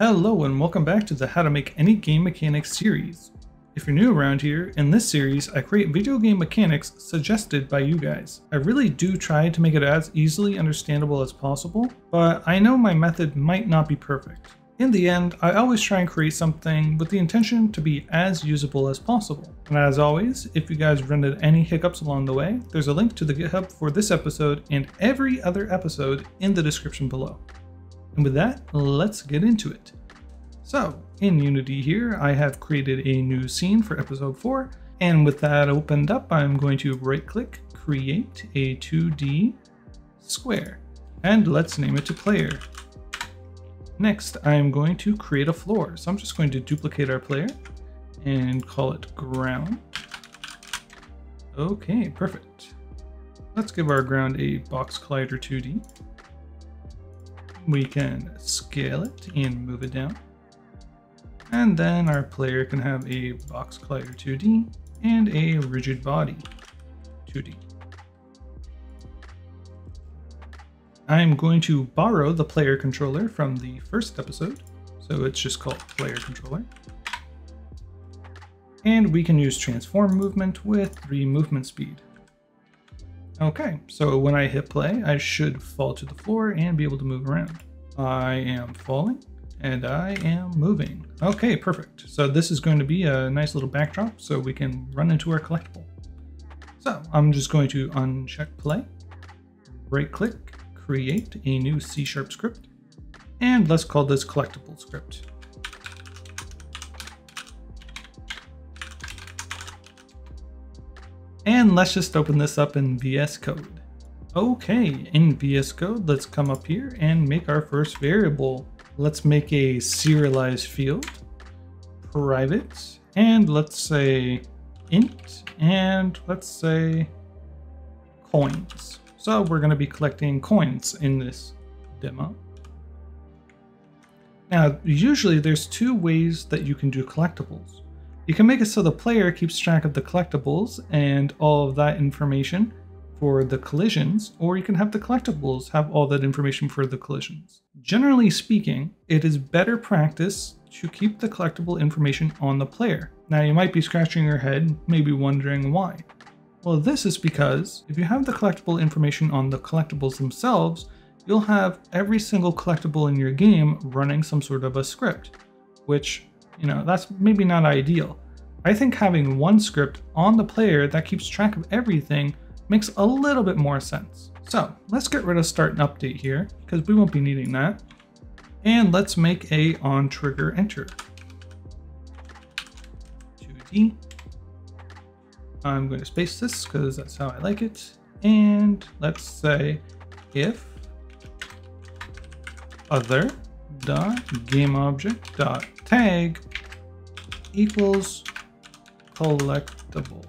Hello and welcome back to the How to Make Any Game Mechanics series. If you're new around here, in this series I create video game mechanics suggested by you guys. I really do try to make it as easily understandable as possible, but I know my method might not be perfect. In the end, I always try and create something with the intention to be as usable as possible. And as always, if you guys run into any hiccups along the way, there's a link to the GitHub for this episode and every other episode in the description below. And with that, let's get into it. So, in Unity here, I have created a new scene for episode 4, and with that opened up, I'm going to right click, create a 2D square, and let's name it to player. Next, I'm going to create a floor. So I'm just going to duplicate our player and call it ground. Okay, perfect. Let's give our ground a box collider 2D. We can scale it and move it down. And then our player can have a box collider 2D and a rigid body 2D. I'm going to borrow the player controller from the first episode. So it's just called player controller. And we can use transform movement with 3 movement speed. Okay, so when I hit play, I should fall to the floor and be able to move around. I am falling and I am moving. Okay, perfect. So this is going to be a nice little backdrop so we can run into our collectible. So I'm just going to uncheck play, right click, create a new C Sharp script, and let's call this collectible script. And let's just open this up in VS Code. Okay, in VS Code, let's come up here and make our first variable. Let's make a serialized field, private, and let's say int, and let's say coins. So we're going to be collecting coins in this demo. Now, usually there's two ways that you can do collectibles. You can make it so the player keeps track of the collectibles and all of that information for the collisions, or you can have the collectibles have all that information for the collisions. Generally speaking, it is better practice to keep the collectible information on the player. Now you might be scratching your head, maybe wondering why. Well, this is because if you have the collectible information on the collectibles themselves, you'll have every single collectible in your game running some sort of a script, which, you know, that's maybe not ideal. I think having one script on the player that keeps track of everything makes a little bit more sense. So let's get rid of start and update here because we won't be needing that. And let's make a on trigger enter. 2D I'm going to space this because that's how I like it. And let's say if other dot game object dot tag equals collectible.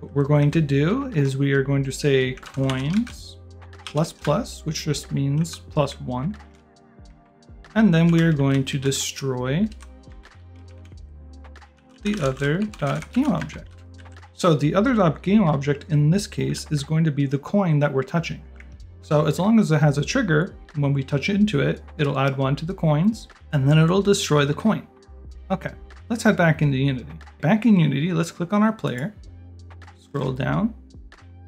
What we're going to do is we are going to say coins plus plus, which just means plus one. And then we are going to destroy the other dot game object. So the other dot game object in this case is going to be the coin that we're touching. So as long as it has a trigger, when we touch into it, it'll add one to the coins, and then it'll destroy the coin. Okay, let's head back into Unity. Back in Unity, let's click on our player, scroll down,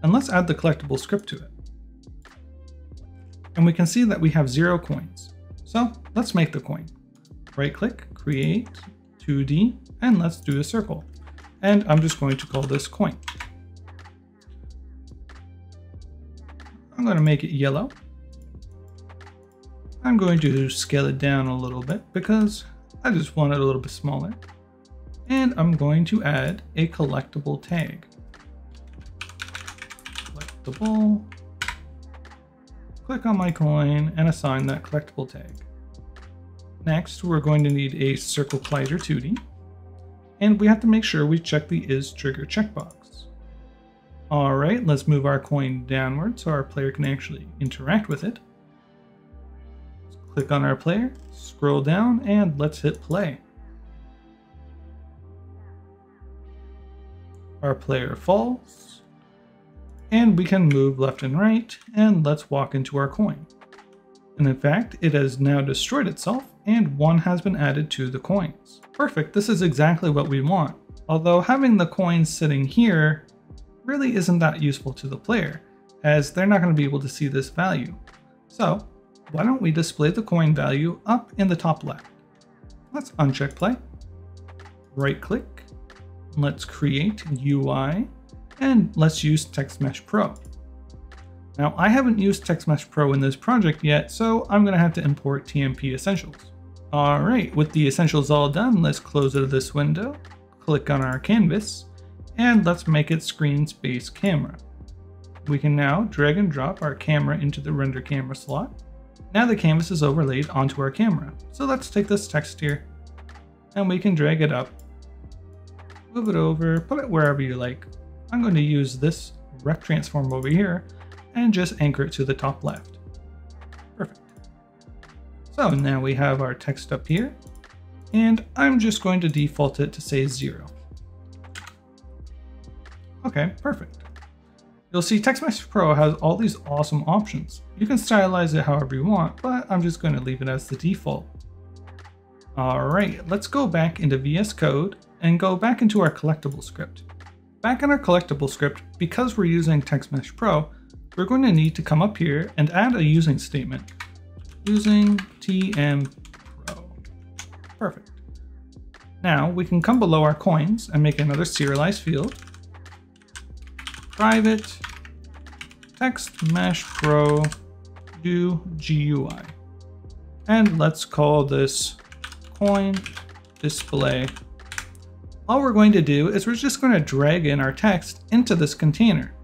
and let's add the collectible script to it. And we can see that we have zero coins. So let's make the coin. Right click, create, 2D, and let's do a circle. And I'm just going to call this coin. I'm going to make it yellow. I'm going to scale it down a little bit because I just want it a little bit smaller. And I'm going to add a collectible tag. Collectible. Click on my coin and assign that collectible tag. Next, we're going to need a circle collider 2D and we have to make sure we check the is trigger checkbox. All right, let's move our coin downward so our player can actually interact with it. Let's click on our player, scroll down, and let's hit play. Our player falls, and we can move left and right, and let's walk into our coin. And in fact, it has now destroyed itself and one has been added to the coins. Perfect, this is exactly what we want. Although having the coins sitting here really isn't that useful to the player, as they're not going to be able to see this value. So why don't we display the coin value up in the top left? Let's uncheck play, right click, let's create UI, and let's use TextMesh Pro. Now I haven't used TextMesh Pro in this project yet, so I'm going to have to import TMP Essentials. Alright, with the essentials all done, let's close out of this window, click on our canvas, and let's make it screen space camera. We can now drag and drop our camera into the render camera slot. Now the canvas is overlaid onto our camera. So let's take this text here, and we can drag it up, move it over, put it wherever you like. I'm going to use this rect transform over here, and just anchor it to the top left. Perfect. So now we have our text up here, and I'm just going to default it to say zero. Okay, perfect. You'll see TextMesh Pro has all these awesome options. You can stylize it however you want, but I'm just going to leave it as the default. Alright, let's go back into VS Code and go back into our collectible script. Back in our collectible script, because we're using TextMesh Pro, we're going to need to come up here and add a using statement using TM Pro. Perfect. Now we can come below our coins and make another serialized field. Private text mesh pro do GUI. And let's call this coin display. All we're going to do is we're just going to drag in our text into this container.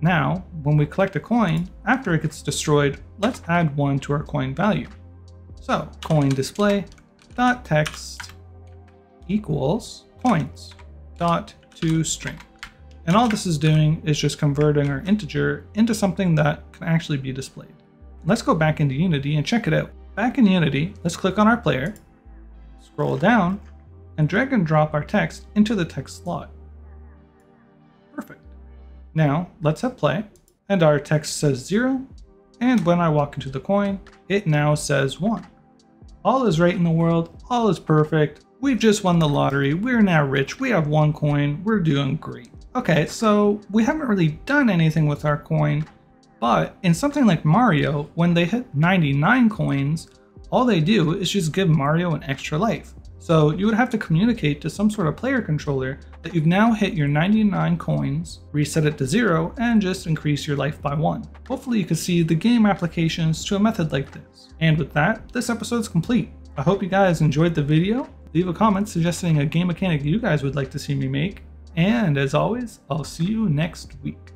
Now, when we collect a coin, after it gets destroyed, let's add one to our coin value. So coin display dot text equals coins dot to string. And all this is doing is just converting our integer into something that can actually be displayed. Let's go back into Unity and check it out. Back in Unity, let's click on our player, scroll down, and drag and drop our text into the text slot. Perfect. Now, let's hit play, and our text says 0, and when I walk into the coin, it now says 1. All is right in the world, all is perfect, we've just won the lottery, we're now rich, we have one coin, we're doing great. Okay, so we haven't really done anything with our coin, but in something like Mario, when they hit 99 coins, all they do is just give Mario an extra life. So you would have to communicate to some sort of player controller that you've now hit your 99 coins, reset it to zero, and just increase your life by one. Hopefully you can see the game applications to a method like this. And with that, this episode's complete. I hope you guys enjoyed the video. Leave a comment suggesting a game mechanic you guys would like to see me make. And as always, I'll see you next week.